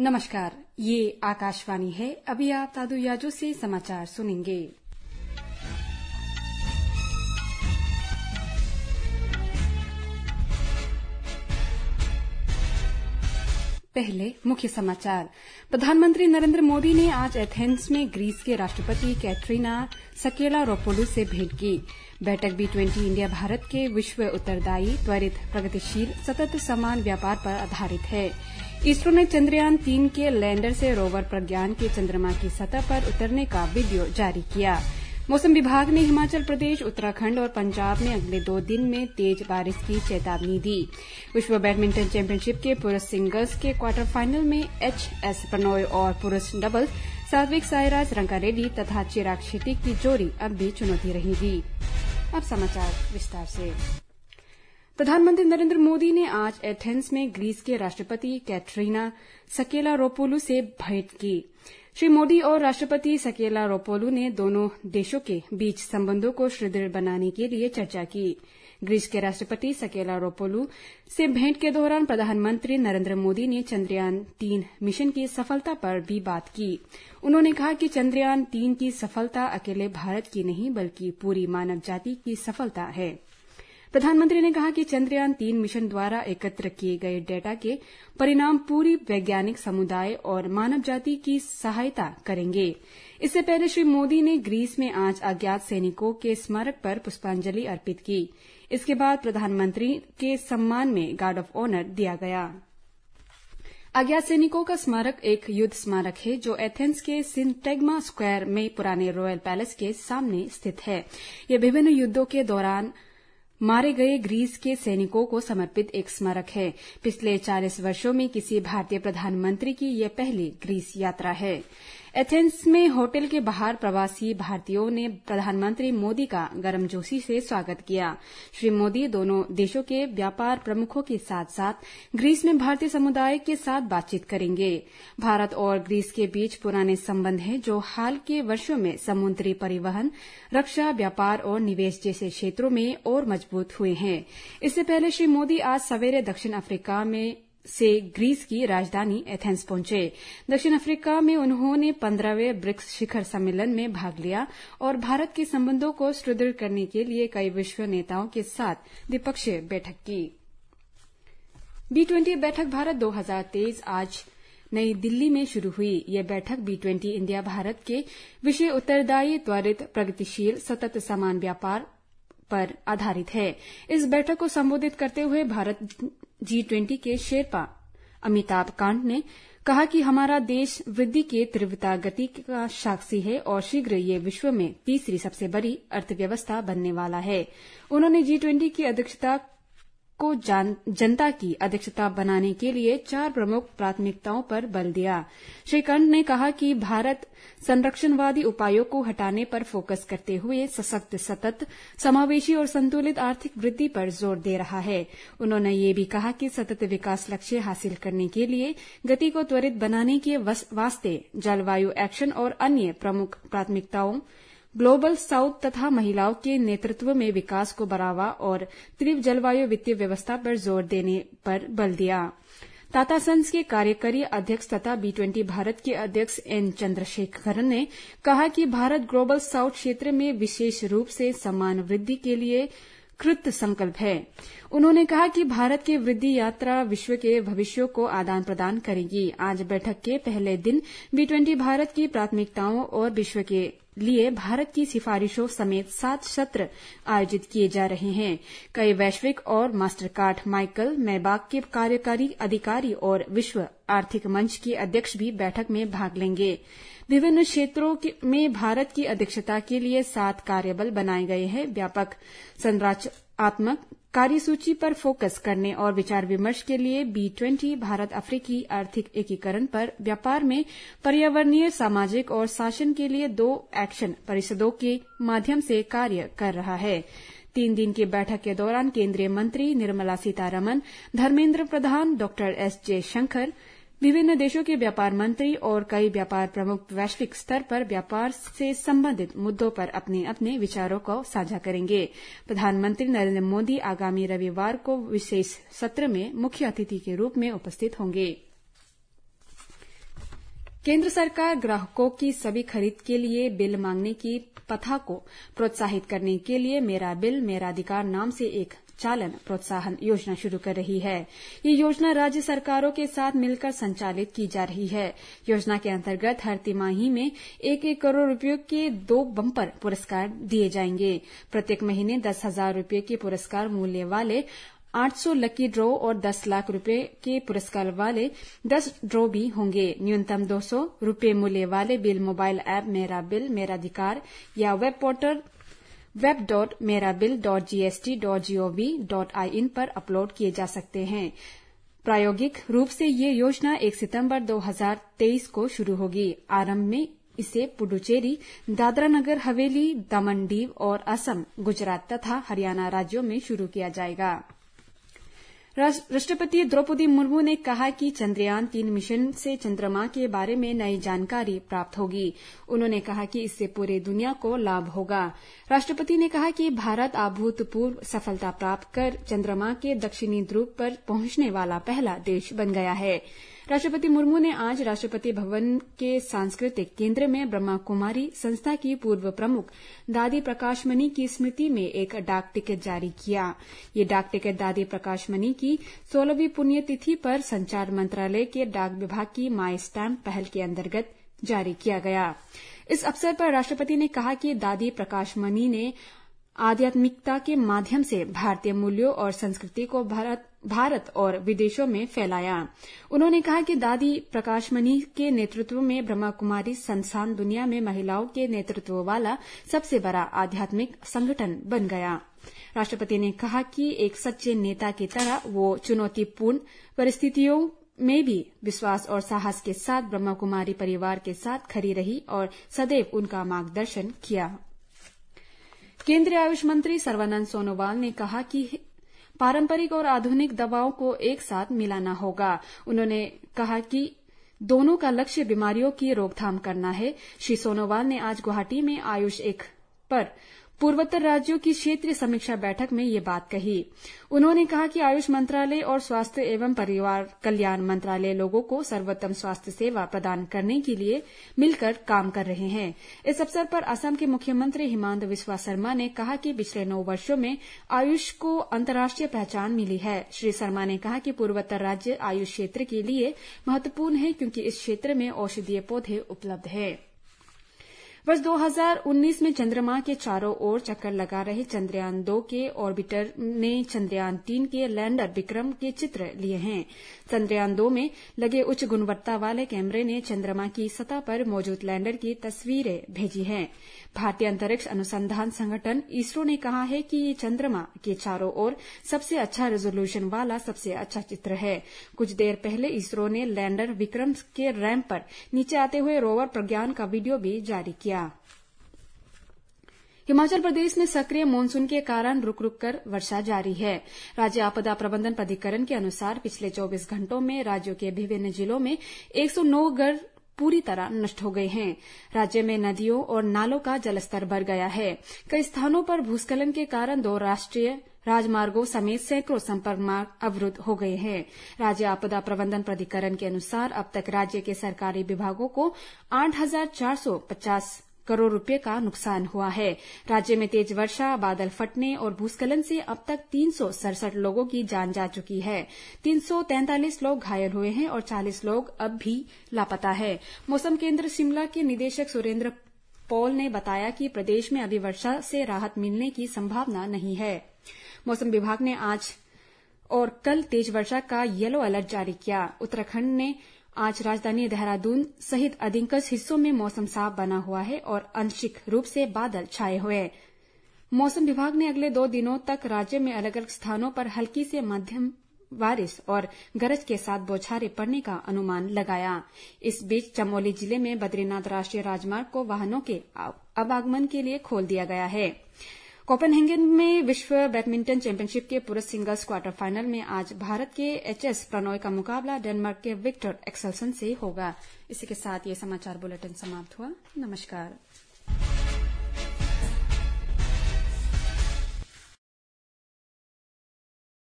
नमस्कार, ये आकाशवाणी है। अभी आप तादु याजो से समाचार सुनेंगे। पहले मुख्य समाचार। प्रधानमंत्री नरेंद्र मोदी ने आज एथेंस में ग्रीस के राष्ट्रपति कैटरीना सकेला रोपोलू से भेंट की। बैठक बी ट्वेंटी इंडिया भारत के विश्व उत्तरदायी, त्वरित, प्रगतिशील, सतत समान व्यापार पर आधारित है। इसरो ने चंद्रयान तीन के लैंडर से रोवर प्रज्ञान के चंद्रमा की सतह पर उतरने का वीडियो जारी किया। मौसम विभाग ने हिमाचल प्रदेश, उत्तराखंड और पंजाब में अगले दो दिन में तेज बारिश की चेतावनी दी। विश्व बैडमिंटन चैंपियनशिप के पुरुष सिंगल्स के क्वार्टर फाइनल में एच एस प्रणोय और पुरुष डबल्स सात्विक साईराज रंगारेड्डी तथा चिराग शेट्टी की जोड़ी अब भी चुनौती रहेगी अब समाचार विस्तार से। प्रधानमंत्री नरेंद्र मोदी ने आज एथेंस में ग्रीस के राष्ट्रपति कैटरीना सकेला रोपोलू से भेंट की। श्री मोदी और राष्ट्रपति सकेला रोपोलू ने दोनों देशों के बीच संबंधों को सुदृढ़ बनाने के लिए चर्चा की। ग्रीस के राष्ट्रपति सकेला रोपोलू से भेंट के दौरान प्रधानमंत्री नरेंद्र मोदी ने चंद्रयान तीन मिशन की सफलता पर भी बात की। उन्होंने कहा कि चंद्रयान तीन की सफलता अकेले भारत की नहीं, बल्कि पूरी मानव जाति की सफलता है। प्रधानमंत्री ने कहा कि चंद्रयान तीन मिशन द्वारा एकत्र किए गए डेटा के परिणाम पूरी वैज्ञानिक समुदाय और मानव जाति की सहायता करेंगे। इससे पहले श्री मोदी ने ग्रीस में आज अज्ञात सैनिकों के स्मारक पर पुष्पांजलि अर्पित की। इसके बाद प्रधानमंत्री के सम्मान में गार्ड ऑफ़ ऑनर दिया गया। अज्ञात सैनिकों का स्मारक एक युद्ध स्मारक है, जो एथेंस के सिंटेग्मा स्क्वायर में पुराने रॉयल पैलेस के सामने स्थित है। यह विभिन्न युद्धों के दौरान मारे गए ग्रीस के सैनिकों को समर्पित एक स्मारक है। पिछले चालीस वर्षों में किसी भारतीय प्रधानमंत्री की यह पहली ग्रीस यात्रा है। एथेंस में होटल के बाहर प्रवासी भारतीयों ने प्रधानमंत्री मोदी का गर्मजोशी से स्वागत किया। श्री मोदी दोनों देशों के व्यापार प्रमुखों के साथ साथ ग्रीस में भारतीय समुदाय के साथ बातचीत करेंगे। भारत और ग्रीस के बीच पुराने संबंध हैं जो हाल के वर्षों में समुद्री परिवहन, रक्षा, व्यापार और निवेश जैसे क्षेत्रों में और मज़बूत हुए हैं। इससे पहले श्री मोदी आज सवेरे दक्षिण अफ्रीका में से ग्रीस की राजधानी एथेंस पहुँचे। दक्षिण अफ्रीका में उन्होंने पंद्रहवें ब्रिक्स शिखर सम्मेलन में भाग लिया और भारत के संबंधों को सुदृढ़ करने के लिए कई विश्व नेताओं के साथ द्विपक्षीय बैठक की। बी ट्वेंटी बैठक भारत दो हज़ार तेईस आज नई दिल्ली में शुरू हुई। यह बैठक बी ट्वेंटी इंडिया भारत के विषय उत्तरदायी, त्वरित, प्रगतिशील, सतत समान व्यापार पर आधारित है। इस बैठक को संबोधित करते हुए भारत जी ट्वेंटी के शेरपा अमिताभ कांत ने कहा कि हमारा देश वृद्धि के तीव्रता गति का साक्षी है और शीघ्र ये विश्व में तीसरी सबसे बड़ी अर्थव्यवस्था बनने वाला है। उन्होंने जी ट्वेंटी की अध्यक्षता को जनता की अध्यक्षता बनाने के लिए चार प्रमुख प्राथमिकताओं पर बल दिया। श्री कंड ने कहा कि भारत संरक्षणवादी उपायों को हटाने पर फोकस करते हुए सशक्त, सतत, समावेशी और संतुलित आर्थिक वृद्धि पर ज़ोर दे रहा है। उन्होंने ये भी कहा कि सतत विकास लक्ष्य हासिल करने के लिए गति को त्वरित बनाने के वास्ते जलवायु एक्शन और अन्य प्रमुख प्राथमिकताओं ग्लोबल साउथ तथा महिलाओं के नेतृत्व में विकास को बढ़ावा और तीव्र जलवायु वित्तीय व्यवस्था पर ज़ोर देने पर बल दिया। टाटा सन्स के कार्यकारी अध्यक्ष तथा बी ट्वेंटी भारत के अध्यक्ष एन चंद्रशेखरन ने कहा कि भारत ग्लोबल साउथ क्षेत्र में विशेष रूप से समान वृद्धि के लिए कृत संकल्प है। उन्होंने कहा कि भारत की वृद्धि यात्रा विश्व के भविष्य को आदान प्रदान करेगी। आज बैठक के पहले दिन बी ट्वेंटी भारत की प्राथमिकताओं और विश्व के लिए भारत की सिफारिशों समेत सात सत्र आयोजित किए जा रहे हैं। कई वैश्विक और मास्टर कार्ड माइकल मैबाक के कार्यकारी अधिकारी और विश्व आर्थिक मंच के अध्यक्ष भी बैठक में भाग लेंगे। विभिन्न क्षेत्रों में भारत की अध्यक्षता के लिए सात कार्यबल बनाए गए हैं। व्यापक संरचनात्मक कार्यसूची पर फोकस करने और विचार विमर्श के लिए बी ट्वेंटी भारत अफ्रीकी आर्थिक एकीकरण पर व्यापार में पर्यावरणीय, सामाजिक और शासन के लिए दो एक्शन परिषदों के माध्यम से कार्य कर रहा है। तीन दिन की बैठक के दौरान केंद्रीय मंत्री निर्मला सीतारमन, धर्मेंद्र प्रधान डॉ एस जयशंकर विभिन्न देशों के व्यापार मंत्री और कई व्यापार प्रमुख वैश्विक स्तर पर व्यापार से संबंधित मुद्दों पर अपने अपने विचारों को साझा करेंगे। प्रधानमंत्री नरेंद्र मोदी आगामी रविवार को विशेष सत्र में मुख्य अतिथि के रूप में उपस्थित होंगे। केंद्र सरकार ग्राहकों की सभी खरीद के लिए बिल मांगने की प्रथा को प्रोत्साहित करने के लिए मेरा बिल, मेरा अधिकार नाम से एक चालन प्रोत्साहन योजना शुरू कर रही है। ये योजना राज्य सरकारों के साथ मिलकर संचालित की जा रही है। योजना के अंतर्गत हर तिमाही में एक एक करोड़ रुपये के दो बम्पर पुरस्कार दिए जाएँगे। प्रत्येक महीने दस हज़ार रुपये के पुरस्कार मूल्य वाले 800 लकी ड्रॉ और 10 लाख रुपए के पुरस्कार वाले 10 ड्रॉ भी होंगे। न्यूनतम 200 रुपए मूल्य वाले bill mobile app Mera bill, Mera Adhikaar या web portal web dot Mera bill dot GST dot G O V dot I N पर अपलोड किए जा सकते हैं। प्रायोगिक रूप से ये योजना 1 सितंबर 2023 को शुरू होगी। आरंभ में इसे पुडुचेरी, दादरा नगर, हवेली, दमन दीव और असम, गुजरात तथा हरियाणा राज्यों में शुरू किया जाएगा। राष्ट्रपति द्रौपदी मुर्मू ने कहा कि चंद्रयान तीन मिशन से चंद्रमा के बारे में नई जानकारी प्राप्त होगी। उन्होंने कहा कि इससे पूरे दुनिया को लाभ होगा। राष्ट्रपति ने कहा कि भारत अभूतपूर्व सफलता प्राप्त कर चंद्रमा के दक्षिणी ध्रुव पर पहुँचने वाला पहला देश बन गया है। राष्ट्रपति मुर्मू ने आज राष्ट्रपति भवन के सांस्कृतिक केंद्र में ब्रह्मा कुमारी संस्था की पूर्व प्रमुख दादी प्रकाशमणि की स्मृति में एक डाक टिकट जारी किया। ये डाक टिकट दादी प्रकाशमणि की सोलहवीं पुण्यतिथि पर संचार मंत्रालय के डाक विभाग की माई स्टैम्प पहल के अंतर्गत जारी किया गया। इस अवसर पर राष्ट्रपति ने कहा कि दादी प्रकाशमणि ने आध्यात्मिकता के माध्यम से भारतीय मूल्यों और संस्कृति को भारत भारत और विदेशों में फैलाया। उन्होंने कहा कि दादी प्रकाशमणि के नेतृत्व में ब्रह्मा कुमारी संस्थान दुनिया में महिलाओं के नेतृत्व वाला सबसे बड़ा आध्यात्मिक संगठन बन गया। राष्ट्रपति ने कहा कि एक सच्चे नेता की तरह वो चुनौतीपूर्ण परिस्थितियों में भी विश्वास और साहस के साथ ब्रह्मा कुमारी परिवार के साथ खड़ी रही और सदैव उनका मार्गदर्शन किया। केंद्रीय आयुष मंत्री सर्वानंद सोनोवाल ने कहा कि पारंपरिक और आधुनिक दवाओं को एक साथ मिलाना होगा। उन्होंने कहा कि दोनों का लक्ष्य बीमारियों की रोकथाम करना है। श्री सोनोवाल ने आज गुवाहाटी में आयुष एक पर पूर्वोत्तर राज्यों की क्षेत्रीय समीक्षा बैठक में ये बात कही। उन्होंने कहा कि आयुष मंत्रालय और स्वास्थ्य एवं परिवार कल्याण मंत्रालय लोगों को सर्वोत्तम स्वास्थ्य सेवा प्रदान करने के लिए मिलकर काम कर रहे हैं। इस अवसर पर असम के मुख्यमंत्री हिमांत बिस्वा शर्मा ने कहा कि पिछले नौ वर्षो में आयुष को अंतर्राष्ट्रीय पहचान मिली है। श्री शर्मा ने कहा कि पूर्वोत्तर राज्य आयुष क्षेत्र के लिए महत्वपूर्ण है क्योंकि इस क्षेत्र में औषधीय पौधे उपलब्ध हैं। वर्ष 2019 में चंद्रमा के चारों ओर चक्कर लगा रहे चंद्रयान दो के ऑर्बिटर ने चंद्रयान तीन के लैंडर विक्रम के चित्र लिए हैं। चंद्रयान दो में लगे उच्च गुणवत्ता वाले कैमरे ने चंद्रमा की सतह पर मौजूद लैंडर की तस्वीरें भेजी हैं। भारतीय अंतरिक्ष अनुसंधान संगठन इसरो ने कहा है कि ये चंद्रमा के चारों ओर सबसे अच्छा रेजोल्यूशन वाला सबसे अच्छा चित्र है। कुछ देर पहले इसरो ने लैंडर विक्रम के रैंप पर नीचे आते हुए रोवर प्रज्ञान का वीडियो भी जारी किया हिमाचल प्रदेश में सक्रिय मानसून के कारण रुक रुक कर वर्षा जारी है। राज्य आपदा प्रबंधन प्राधिकरण के अनुसार पिछले 24 घंटों में राज्यों के विभिन्न जिलों में 109 घर पूरी तरह नष्ट हो गए हैं। राज्य में नदियों और नालों का जलस्तर बढ़ गया है। कई स्थानों पर भूस्खलन के कारण दो राष्ट्रीय राजमार्गों समेत सैकड़ों संपर्क मार्ग अवरुद्ध हो गए हैं। राज्य आपदा प्रबंधन प्राधिकरण के अनुसार अब तक राज्य के सरकारी विभागों को आठ हज़ार चार सौ पचास करोड़ रुपए का नुकसान हुआ है। राज्य में तेज वर्षा, बादल फटने और भूस्खलन से अब तक तीन सौ सड़सठ लोगों की जान जा चुकी है। तीन सौ तैंतालीस लोग घायल हुए हैं और चालीस लोग अब भी लापता है। मौसम केंद्र शिमला के निदेशक सुरेंद्र पॉल ने बताया कि प्रदेश में अभी वर्षा से राहत मिलने की संभावना नहीं है। मौसम विभाग ने आज और कल तेज वर्षा का येलो अलर्ट जारी किया। उत्तराखंड ने आज राजधानी देहरादून सहित अधिकांश हिस्सों में मौसम साफ़ बना हुआ है और आंशिक रूप से बादल छाए हुए मौसम विभाग ने अगले दो दिनों तक राज्य में अलग अलग स्थानों पर हल्की से मध्यम बारिश और गरज के साथ बौछारें पड़ने का अनुमान लगाया। इस बीच चमोली ज़िले में बद्रीनाथ राष्ट्रीय राजमार्ग को वाहनों के आवागमन के लिए खोल दिया गया है। कोपेनहेगन में विश्व बैडमिंटन चैंपियनशिप के पुरुष सिंगल्स क्वार्टर फाइनल में आज भारत के एचएस प्रणोय का मुकाबला डेनमार्क के विक्टर एक्सलसन से होगा। इसी के साथ ये समाचार बुलेटिन समाप्त हुआ। नमस्कार।